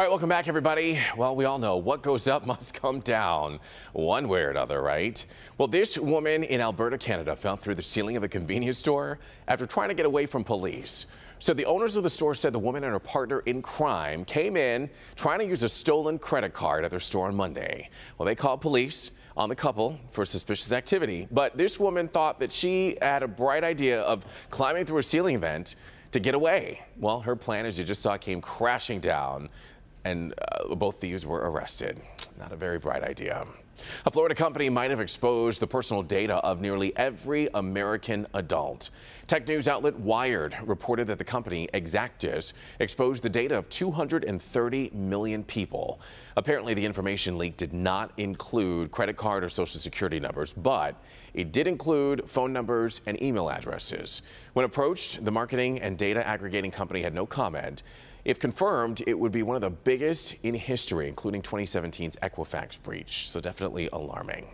All right, welcome back, everybody. Well, we all know what goes up must come down one way or another, right? Well, this woman in Alberta, Canada fell through the ceiling of a convenience store after trying to get away from police. So the owners of the store said the woman and her partner in crime came in trying to use a stolen credit card at their store on Monday. Well, they called police on the couple for suspicious activity, but this woman thought that she had a bright idea of climbing through a ceiling vent to get away. Well, her plan, as you just saw, came crashing down and uh, both thieves were arrested. Not a very bright idea. A Florida company might have exposed the personal data of nearly every American adult. Tech news outlet Wired reported that the company Exactis exposed the data of 230 million people. Apparently, the information leak did not include credit card or social security numbers, but it did include phone numbers and email addresses. When approached, the marketing and data aggregating company had no comment. If confirmed, it would be one of the biggest in history, including 2017's Equifax breach, so definitely alarming.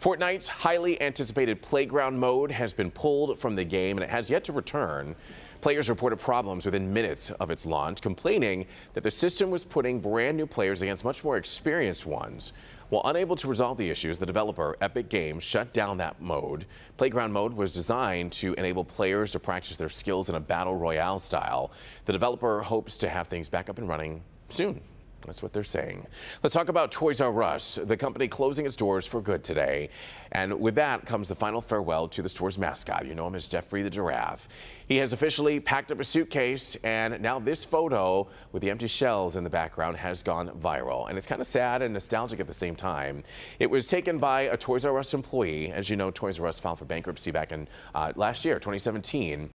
Fortnite's highly anticipated playground mode has been pulled from the game and it has yet to return. Players reported problems within minutes of its launch, complaining that the system was putting brand new players against much more experienced ones. While unable to resolve the issues, the developer, Epic Games, shut down that mode. Playground mode was designed to enable players to practice their skills in a battle royale style. The developer hopes to have things back up and running soon. That's what they're saying. Let's talk about Toys R Us, the company closing its doors for good today. And with that comes the final farewell to the store's mascot. You know him as Geoffrey the Giraffe. He has officially packed up a suitcase, and now this photo with the empty shells in the background has gone viral. And it's kind of sad and nostalgic at the same time. It was taken by a Toys R Us employee. As you know, Toys R Us filed for bankruptcy back in uh, last year, 2017.